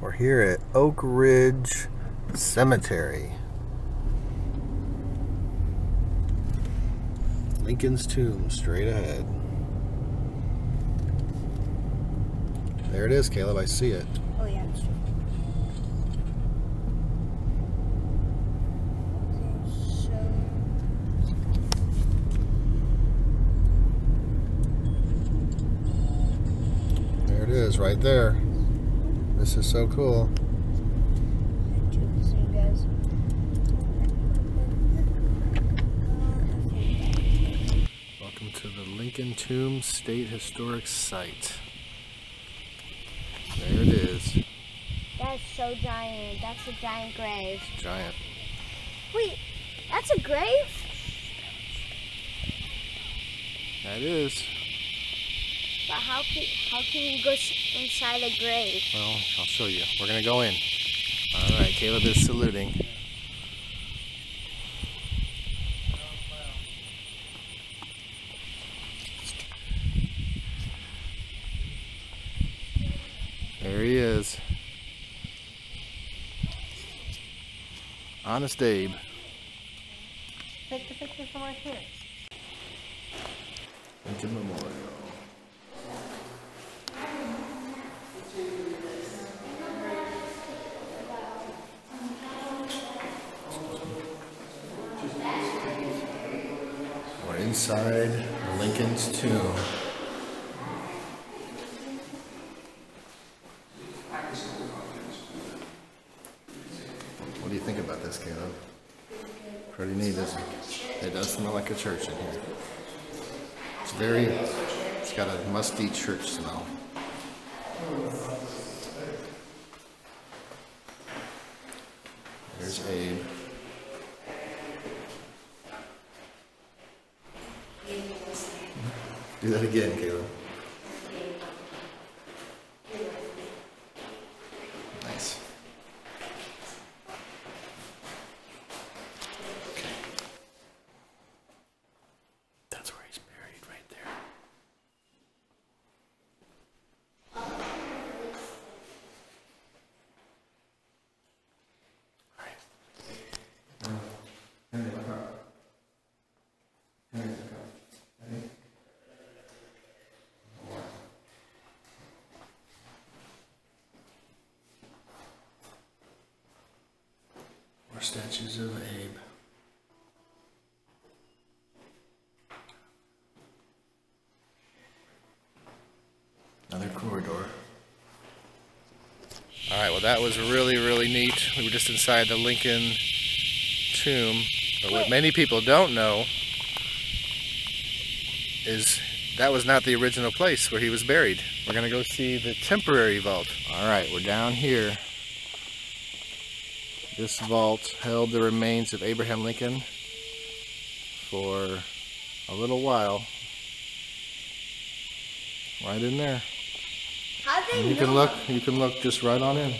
We're here at Oak Ridge Cemetery. Lincoln's tomb straight ahead. There it is, Caleb. I see it. Oh yeah. There it is, right there. This is so cool. so you guys. Welcome to the Lincoln Tomb State Historic Site. There it is. That's so giant. That's a giant grave. It's Giant. Wait, that's a grave? That is. But how can how can you go inside a grave? Well, I'll show you. We're gonna go in. All right, Caleb is saluting. There he is. Honest Abe. Take the picture from right here. Lincoln Memorial. We're inside Lincoln's tomb. What do you think about this, Caleb? Pretty neat, isn't it? It does smell like a church in here. It's very, it's got a musty church smell. There's Abe. Do that again, Caleb. Nice. That's where he's buried, right there. More statues of Abe. Another corridor. All right, well, that was really, really neat. We were just inside the Lincoln tomb. But what many people don't know is that was not the original place where he was buried. We're going to go see the temporary vault. All right, we're down here. This vault held the remains of Abraham Lincoln for a little while. Right in there. You know? can look, you can look just right on in.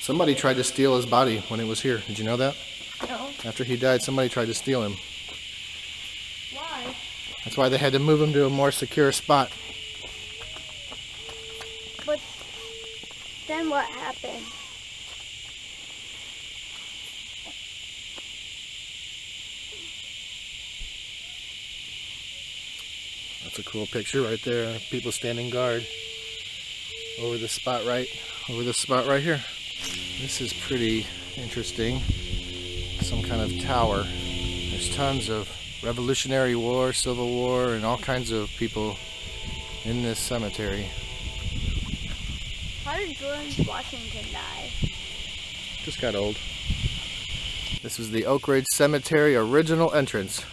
Somebody tried to steal his body when it was here. Did you know that? No. After he died, somebody tried to steal him. Why? That's why they had to move him to a more secure spot. Then what happened? That's a cool picture right there. People standing guard over the spot right over the spot right here. This is pretty interesting. Some kind of tower. There's tons of Revolutionary War, Civil War, and all kinds of people in this cemetery. How did George Washington die? Just got old. This is the Oak Ridge Cemetery original entrance.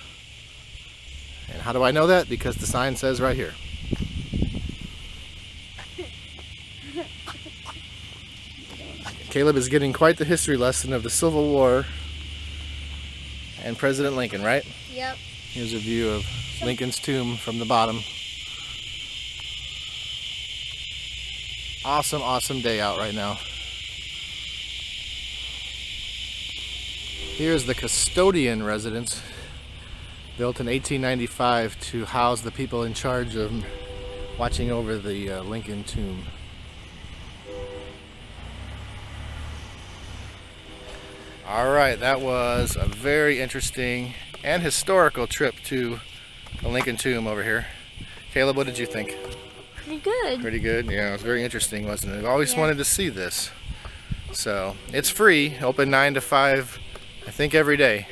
And how do I know that? Because the sign says right here. Caleb is getting quite the history lesson of the Civil War and President Lincoln, right? Yep. Here's a view of Lincoln's tomb from the bottom. Awesome, awesome day out right now. Here's the custodian residence Built in 1895 to house the people in charge of watching over the uh, Lincoln tomb. All right, that was a very interesting and historical trip to the Lincoln tomb over here. Caleb, what did you think? Pretty good. Pretty good. Yeah, it was very interesting, wasn't it? I've always Yeah. wanted to see this. So it's free, open 9 to 5, I think every day.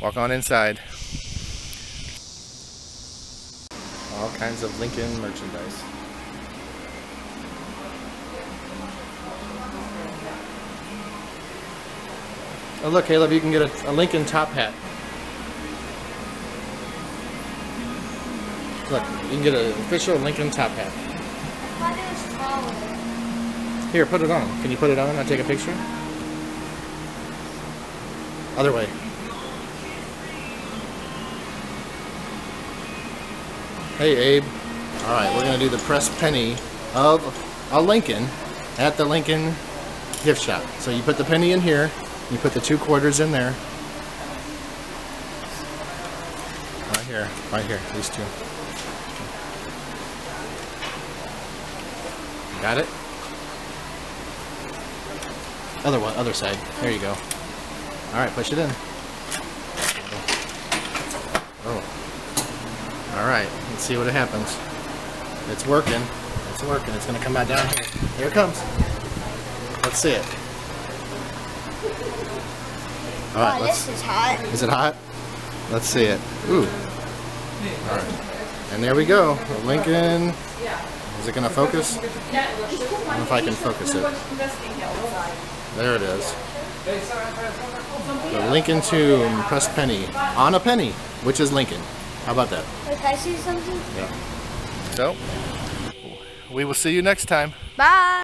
Walk on inside. All kinds of Lincoln merchandise. Oh, look, Caleb, you can get a, a Lincoln top hat. Look, you can get an official Lincoln top hat. I thought taller. Here, put it on. Can you put it on? I'll take a picture. Other way. Hey, Abe. All right, we're gonna do the press penny of a Lincoln at the Lincoln gift shop. So you put the penny in here. You put the two quarters in there. Right here, right here, these two. Got it? Other one, other side. There you go. All right, push it in. Oh. All right, let's see what happens. It's working. It's working. It's gonna come out down here. Here it comes. Let's see it. All right, Wow, this is hot. Is it hot? Let's see it. Ooh. All right. And there we go. Lincoln. Is it gonna focus? I don't know if I can focus it. There it is. The Lincoln Tomb Press penny on a penny, which is Lincoln. How about that? Can I see something? Yeah. So, we will see you next time. Bye.